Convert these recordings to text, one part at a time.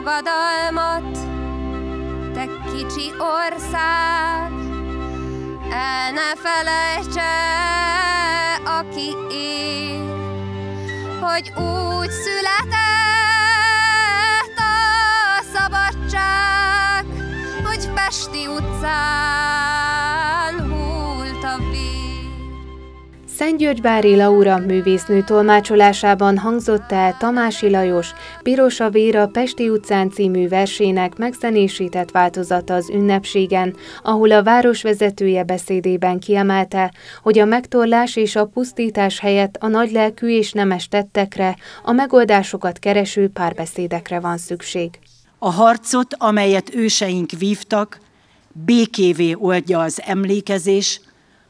fogadalmat, te kicsi ország, el ne felejtse, aki él, hogy úgy született Szentgyörgybári Laura művésznő tolmácsolásában hangzott el Tamási Lajos Piros a vér a Pesti utcán című versének megzenésített változata az ünnepségen, ahol a város vezetője beszédében kiemelte, hogy a megtorlás és a pusztítás helyett a nagylelkű és nemes tettekre, a megoldásokat kereső párbeszédekre van szükség. A harcot, amelyet őseink vívtak, békévé oldja az emlékezés,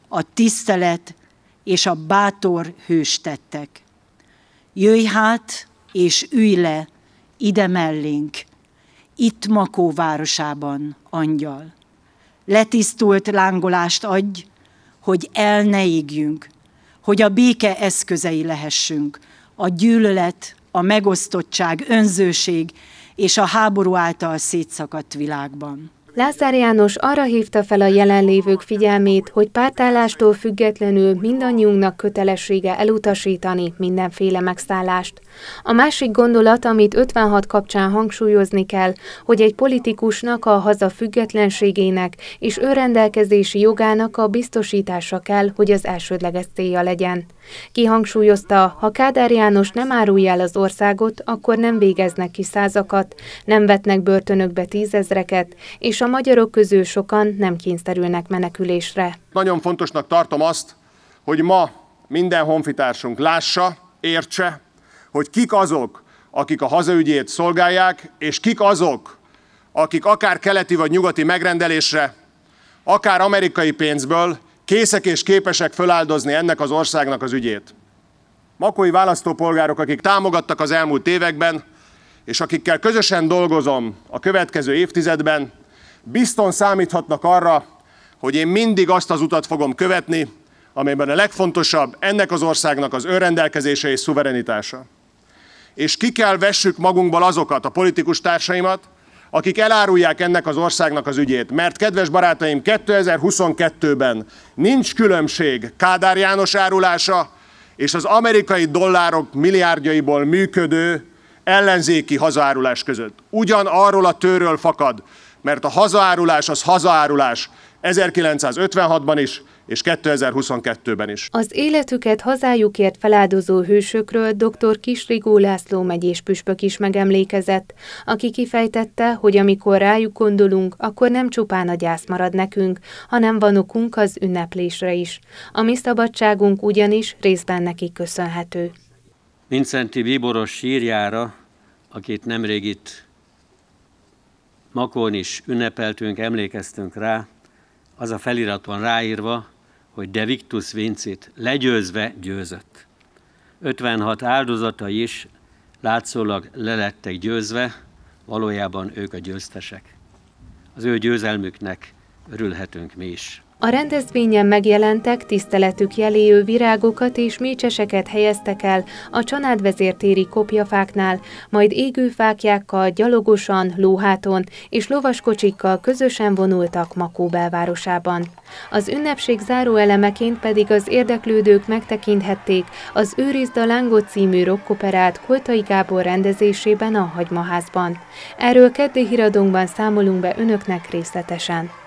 a tisztelet és a bátor hős tettek. Jöjj hát, és ülj le ide mellénk, itt Makó városában, angyal. Letisztult lángolást adj, hogy el ne égjünk, hogy a béke eszközei lehessünk, a gyűlölet, a megosztottság, önzőség és a háború által szétszakadt világban. Lázár János arra hívta fel a jelenlévők figyelmét, hogy pártállástól függetlenül mindannyiunknak kötelessége elutasítani mindenféle megszállást. A másik gondolat, amit 56 kapcsán hangsúlyozni kell, hogy egy politikusnak a haza függetlenségének és önrendelkezési jogának a biztosítása kell, hogy az elsődleges célja legyen. Kihangsúlyozta, ha Kádár János nem árulja el az országot, akkor nem végeznek ki százakat, nem vetnek börtönökbe tízezreket, és a magyarok közül sokan nem kényszerülnek menekülésre. Nagyon fontosnak tartom azt, hogy ma minden honfitársunk lássa, értse, hogy kik azok, akik a hazaügyét szolgálják, és kik azok, akik akár keleti vagy nyugati megrendelésre, akár amerikai pénzből készek és képesek föláldozni ennek az országnak az ügyét. Makói választópolgárok, akik támogattak az elmúlt években, és akikkel közösen dolgozom a következő évtizedben, bizton számíthatnak arra, hogy én mindig azt az utat fogom követni, amelyben a legfontosabb ennek az országnak az önrendelkezése és szuverenitása. És ki kell vessük magunkból azokat, a politikus társaimat, akik elárulják ennek az országnak az ügyét. Mert, kedves barátaim, 2022-ben nincs különbség Kádár János árulása és az amerikai dollárok milliárdjaiból működő ellenzéki hazaárulás között. Ugyan arról a tőről fakad, mert a hazaárulás az hazaárulás 1956-ban is, és 2022-ben is. Az életüket hazájukért feláldozó hősökről dr. Kisrigó László megyés püspök is megemlékezett, aki kifejtette, hogy amikor rájuk gondolunk, akkor nem csupán a gyász marad nekünk, hanem van okunk az ünneplésre is. A mi szabadságunk ugyanis részben nekik köszönhető. Vincenti Bíboros sírjára, akit nemrég itt Makón is ünnepeltünk, emlékeztünk rá, az a feliraton ráírva, hogy De Victus Vincit legyőzve győzött. 56 áldozata is látszólag lelettek győzve, valójában ők a győztesek. Az ő győzelmüknek örülhetünk mi is. A rendezvényen megjelentek, tiszteletük jeléjű virágokat és mécseseket helyeztek el a csanádvezértéri kopjafáknál, majd égőfákjákkal gyalogosan, lóháton és lovaskocsikkal közösen vonultak Makó belvárosában. Az ünnepség záró elemeként pedig az érdeklődők megtekinthették az Őrizd a Lángot című rockoperát Koltai Gábor rendezésében a Hagymaházban. Erről keddi híradónkban számolunk be önöknek részletesen.